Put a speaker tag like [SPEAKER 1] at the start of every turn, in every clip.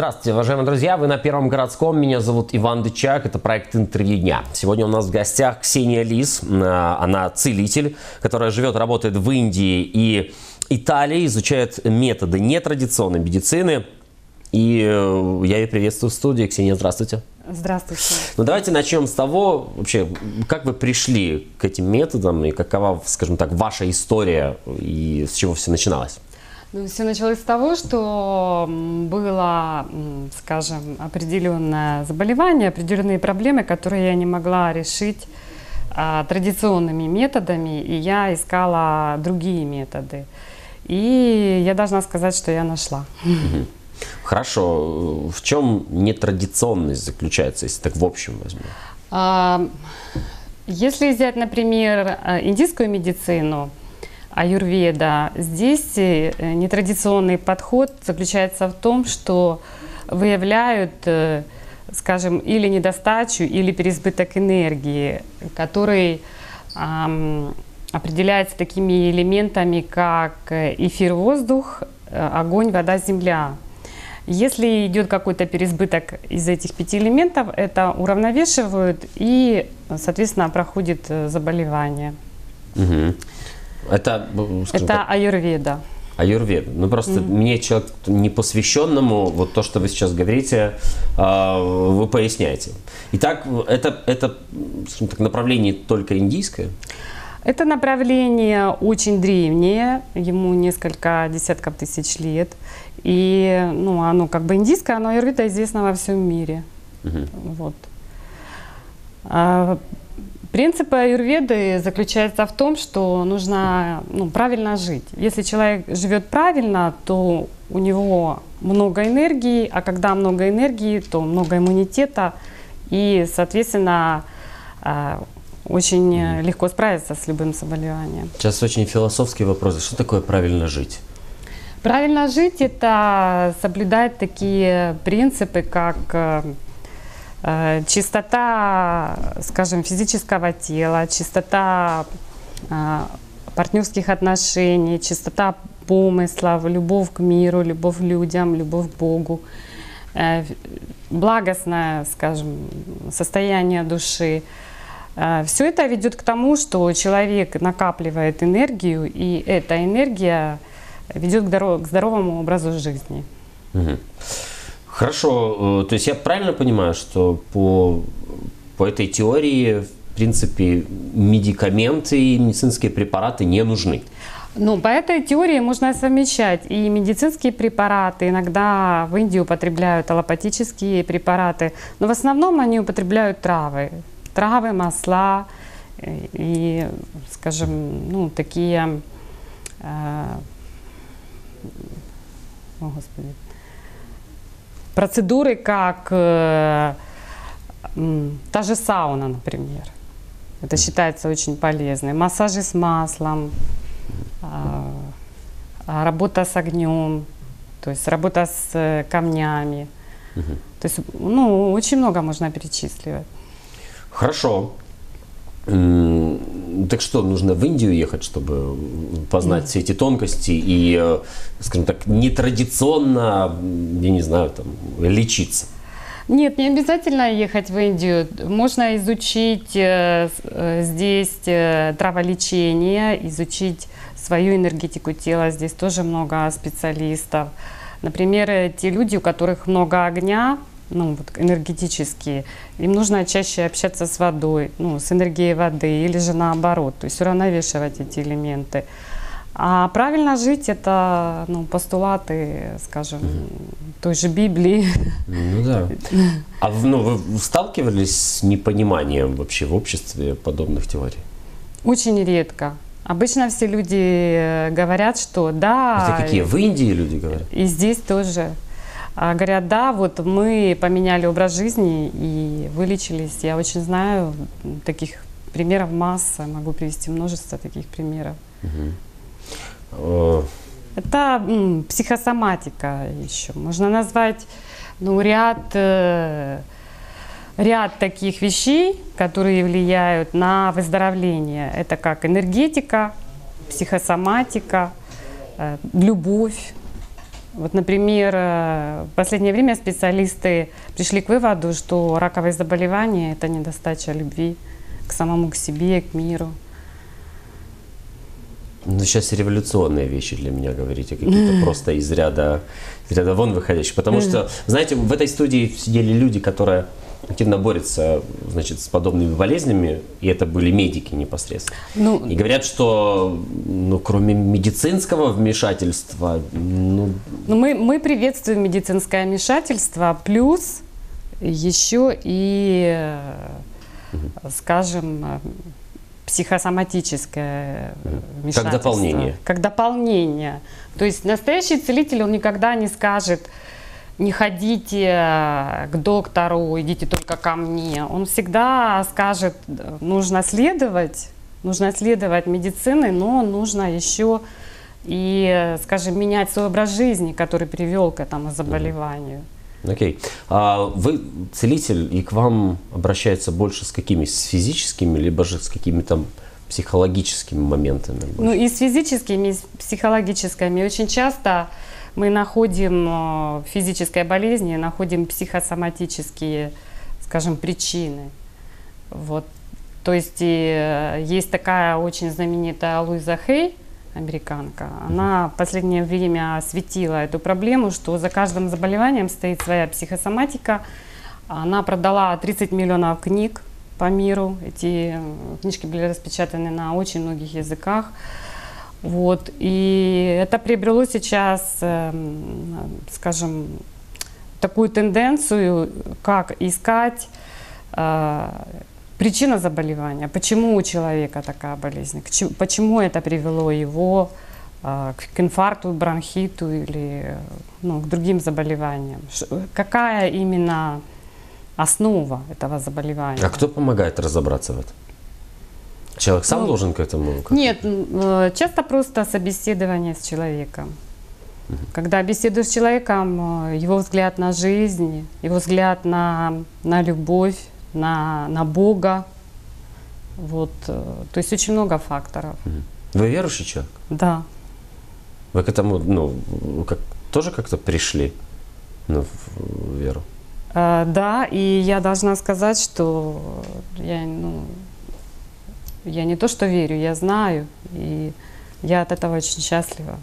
[SPEAKER 1] Здравствуйте, уважаемые друзья! Вы на Первом городском. Меня зовут Иван Дычак. Это проект «Интервью дня». Сегодня у нас в гостях Ксения Лис. Э, она целитель, которая живет, работает в Индии и Италии, изучает методы нетрадиционной медицины. И э, я ее приветствую в студии. Ксения, здравствуйте.
[SPEAKER 2] Здравствуйте.
[SPEAKER 1] Ну давайте начнем с того, вообще, как вы пришли к этим методам и какова, скажем так, ваша история и с чего все начиналось?
[SPEAKER 2] Ну, все началось с того, что было, скажем, определенное заболевание, определенные проблемы, которые я не могла решить а, традиционными методами, и я искала другие методы. И я должна сказать, что я нашла.
[SPEAKER 1] Хорошо. В чем нетрадиционность заключается, если так в общем возьмем?
[SPEAKER 2] А, если взять, например, э, индийскую медицину, аюрведа. Здесь э, нетрадиционный подход заключается в том, что выявляют, э, скажем, или недостачу, или переизбыток энергии, который эм, определяется такими элементами, как эфир, воздух, э, огонь, вода, земля. Если идет какой-то переизбыток из этих пяти элементов, это уравновешивают и, соответственно, проходит заболевание.
[SPEAKER 1] Угу. Это,
[SPEAKER 2] Это так, аюрведа.
[SPEAKER 1] Аюрведа. Ну просто mm-hmm. мне человек непосвященному, вот то, что вы сейчас говорите, а, вы поясняете. Итак, это, это скажем так, направление только индийское?
[SPEAKER 2] Это направление очень древнее, ему несколько десятков тысяч лет. И ну, оно как бы индийское, но аюрведа известно во всем мире. Угу. Вот. Принципы аюрведы заключаются в том, что нужно ну, правильно жить. Если человек живет правильно, то у него много энергии, а когда много энергии, то много иммунитета, и, соответственно, а, очень легко справиться с любым заболеванием.
[SPEAKER 1] Сейчас очень философский вопрос. Что такое правильно жить?
[SPEAKER 2] Правильно жить – это соблюдать такие принципы, как э, Э, чистота, скажем, физического тела, чистота э, партнерских отношений, чистота помыслов, любовь к миру, любовь к людям, любовь к Богу, э, благостное, скажем, состояние души. Все это ведет к тому, что человек накапливает энергию, и эта энергия ведет к здоровому образу жизни.
[SPEAKER 1] Угу. Хорошо, э, то есть я правильно понимаю, что по, по этой теории, в принципе, медикаменты и медицинские препараты не нужны?
[SPEAKER 2] Ну, по этой теории можно совмещать и медицинские препараты, иногда в Индии употребляют аллопатические препараты, но в основном они употребляют травы, травы, масла э, и, скажем, ну, такие, э, о, Господи, процедуры, как э, та же сауна, например. Это считается очень полезной. Массажи с маслом, э, работа с огнем, то есть работа с э, камнями. Угу. То есть, ну, очень много можно перечисливать.
[SPEAKER 1] Хорошо. Так что, нужно в Индию ехать, чтобы познать все эти тонкости и, э, скажем так, нетрадиционно, я не знаю, там, лечиться?
[SPEAKER 2] Нет, не обязательно ехать в Индию. Можно изучить э, э, здесь траволечение, изучить свою энергетику тела. Здесь тоже много специалистов. Например, те люди, у которых много огня, ну, вот энергетические, им нужно чаще общаться с водой, ну, с энергией воды, или же наоборот, то есть уравновешивать эти элементы. А правильно жить это ну, постулаты, скажем, той же Библии.
[SPEAKER 1] Ну да. А ну, вы сталкивались с непониманием вообще в обществе подобных теорий?
[SPEAKER 2] Очень редко. Обычно все люди э, говорят, что да.
[SPEAKER 1] Это какие? В Индии люди говорят?
[SPEAKER 2] И здесь тоже. А говорят, да, вот мы поменяли образ жизни и вылечились. Я очень знаю таких примеров масса, могу привести множество таких примеров. Угу. Это м, психосоматика еще. Можно назвать ну, ряд, э, ряд таких вещей, которые влияют на выздоровление. Это как энергетика, психосоматика, э, любовь, Вот, например, э, в последнее время специалисты пришли к выводу, что раковые заболевания – это недостача любви к самому к себе, к миру.
[SPEAKER 1] Ну, сейчас революционные вещи для меня говорите, какие-то просто из ряда, из ряда вон выходящие. Потому что, знаете, в этой студии сидели люди, которые активно борются значит, с подобными болезнями, и это были медики непосредственно. Ну, и говорят, что ну, кроме медицинского вмешательства... Ну...
[SPEAKER 2] Ну, мы, мы приветствуем медицинское вмешательство, плюс еще и, скажем, психосоматическое вмешательство.
[SPEAKER 1] Как дополнение.
[SPEAKER 2] Как дополнение. То есть настоящий целитель, он никогда не скажет, не ходите к доктору, идите только ко мне. Он всегда скажет, нужно следовать, нужно следовать медицины, но нужно еще и, скажем, менять свой образ жизни, который привел к этому заболеванию.
[SPEAKER 1] Окей. А вы целитель, и к вам обращаются больше с какими? С физическими, либо же с какими-то психологическими моментами? Больше?
[SPEAKER 2] Ну и с физическими, и с психологическими. Очень часто мы находим в э, физической болезни, находим психосоматические, скажем, причины. Вот. То есть и, э, есть такая очень знаменитая Луиза Хей, американка, она в последнее время осветила эту проблему, что за каждым заболеванием стоит своя психосоматика. Она продала 30 миллионов книг по миру. Эти э, книжки были распечатаны на очень многих языках. Вот. И это приобрело сейчас, эм, скажем, такую тенденцию, как искать э, причина заболевания, почему у человека такая болезнь, почему это привело его э, к инфаркту, бронхиту или ну, к другим заболеваниям. Какая именно основа этого заболевания?
[SPEAKER 1] А кто помогает разобраться в этом? Человек сам ну, должен к этому?
[SPEAKER 2] Как нет, э, часто просто собеседование с человеком. Угу. Когда беседуешь с человеком, э, его взгляд на жизнь, его взгляд на, на любовь, на, на Бога. Вот, э, то есть очень много факторов.
[SPEAKER 1] Вы верующий человек?
[SPEAKER 2] Да.
[SPEAKER 1] Вы к этому, ну, как, тоже как-то пришли ну, в веру?
[SPEAKER 2] А, да, и я должна сказать, что я, ну, я не то что верю, я знаю, и я от этого очень счастлива.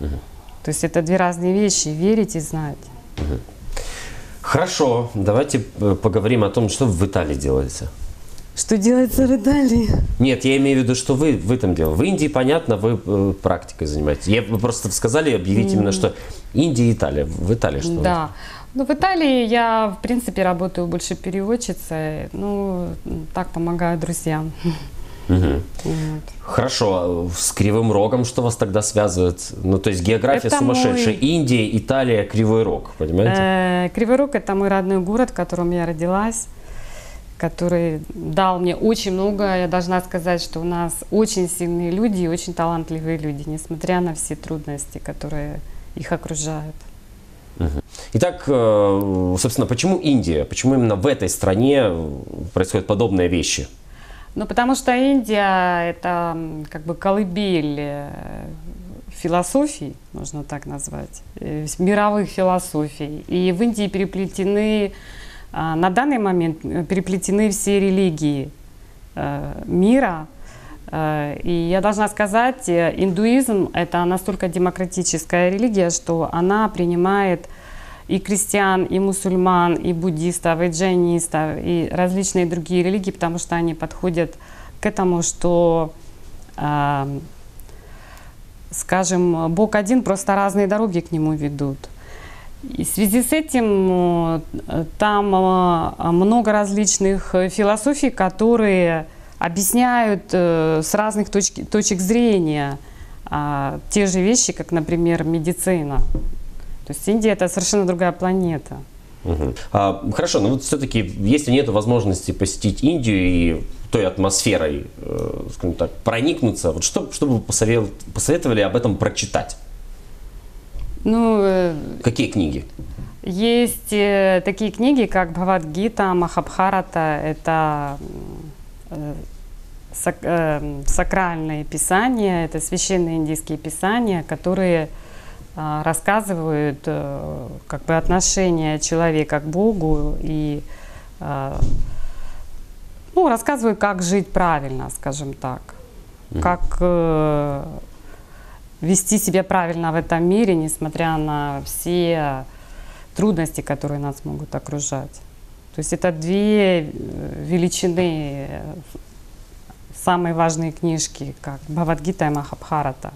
[SPEAKER 2] Угу. То есть это две разные вещи, верить и знать. Угу.
[SPEAKER 1] Хорошо, давайте э, поговорим о том, что в Италии делается.
[SPEAKER 2] Что делается в Италии?
[SPEAKER 1] Нет, я имею в виду, что вы в этом дело. В Индии, понятно, вы э, практикой занимаетесь. Я, вы просто сказали, объявить mm. именно, что Индия и Италия. В Италии что?
[SPEAKER 2] Да. Ну, в Италии я, в принципе, работаю больше переводчицей. Ну, так помогаю друзьям.
[SPEAKER 1] Угу. Вот. Хорошо, а с Кривым Рогом что вас тогда связывает? Ну, то есть география это сумасшедшая. Мой... Индия, Италия, Кривой Рог, понимаете?
[SPEAKER 2] Э, Кривой Рог – это мой родной город, в котором я родилась, который дал мне очень много. Я должна сказать, что у нас очень сильные люди и очень талантливые люди, несмотря на все трудности, которые их окружают.
[SPEAKER 1] Итак, э, собственно, почему Индия? Почему именно в этой стране происходят подобные вещи?
[SPEAKER 2] Ну, потому что Индия – это как бы колыбель э, философий, можно так назвать, э, мировых философий. И в Индии переплетены, а, на данный момент э, переплетены все религии мира. И я должна сказать, индуизм – это настолько демократическая религия, что она принимает и крестьян, и мусульман, и буддистов, и джайнистов, и различные другие религии, потому что они подходят к этому, что, э, скажем, Бог один, просто разные дороги к нему ведут. И в связи с этим э, там э, много различных философий, которые объясняют э, с разных точки, точек зрения а, те же вещи, как, например, медицина. То есть Индия это совершенно другая планета.
[SPEAKER 1] Угу. А, хорошо, но вот все-таки, если нет возможности посетить Индию и той атмосферой, э, скажем так, проникнуться, вот что, что бы вы посоветовали об этом прочитать?
[SPEAKER 2] Ну, э,
[SPEAKER 1] Какие книги?
[SPEAKER 2] Есть э, такие книги, как Бхавадгита, Махабхарата. Это э, сак, э, сакральные писания, это священные индийские писания, которые рассказывают э, как бы отношение человека к Богу и а, ну, рассказывают, как жить правильно, скажем так, как э, вести себя правильно в этом мире, несмотря на все трудности, которые нас могут окружать. То есть это две э, величины, самые важные книжки, как Бхавадгита и Махабхарата.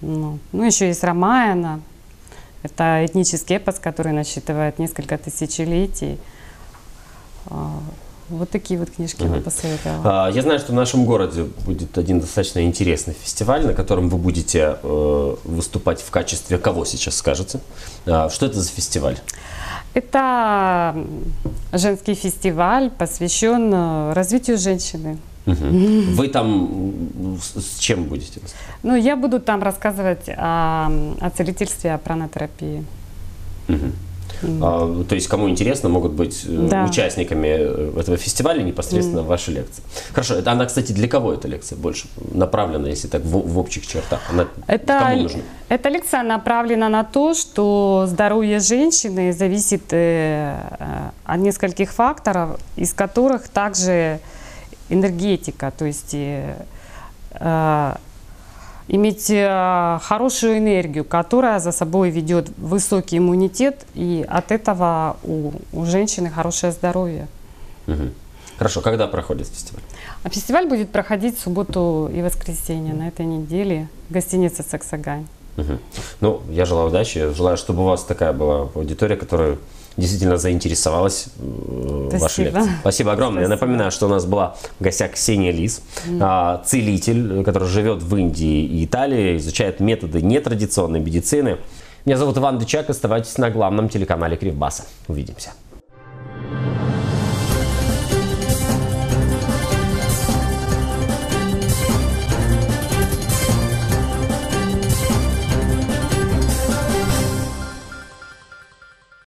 [SPEAKER 2] Ну, ну, еще есть Рамаяна. Это этнический эпос, который насчитывает несколько тысячелетий. А, Вот такие вот книжки я бы посоветовала.
[SPEAKER 1] А, Я знаю, что в нашем городе будет один достаточно интересный фестиваль, на котором вы будете э, выступать в качестве кого сейчас скажете? А, Что это за фестиваль?
[SPEAKER 2] Это женский фестиваль, посвящен э, развитию женщины.
[SPEAKER 1] Мгм. Вы там с чем будете?
[SPEAKER 2] Ну, я буду там рассказывать о, о целительстве, о пранотерапии.
[SPEAKER 1] Мгм. А, То есть, кому интересно, могут быть э,
[SPEAKER 2] Да.
[SPEAKER 1] участниками э, этого фестиваля непосредственно ваши лекции. Хорошо, это она, кстати, для кого эта лекция больше направлена, если так в, в общих чертах? Она
[SPEAKER 2] Это,
[SPEAKER 1] кому нужна?
[SPEAKER 2] эта лекция направлена на то, что здоровье женщины зависит э, э, от нескольких факторов, из которых также энергетика, то есть э, э, иметь э, хорошую энергию, которая за собой ведет высокий иммунитет, и от этого у, у женщины хорошее здоровье.
[SPEAKER 1] Мгм. Хорошо, когда проходит фестиваль?
[SPEAKER 2] А фестиваль будет проходить в субботу и воскресенье на этой неделе в гостинице «Саксагань».
[SPEAKER 1] Мгм. Ну, я желаю удачи. Желаю, чтобы у вас такая была аудитория, которая действительно заинтересовалась э, вашей
[SPEAKER 2] Спасибо.
[SPEAKER 1] лекцией. Спасибо огромное. Я
[SPEAKER 2] Спасибо.
[SPEAKER 1] напоминаю, что у нас была в гостях Ксения Лис, а, целитель, который живет в Индии и Италии, изучает методы нетрадиционной медицины. Меня зовут Иван Дычак. Оставайтесь на главном телеканале Кривбаса. Увидимся.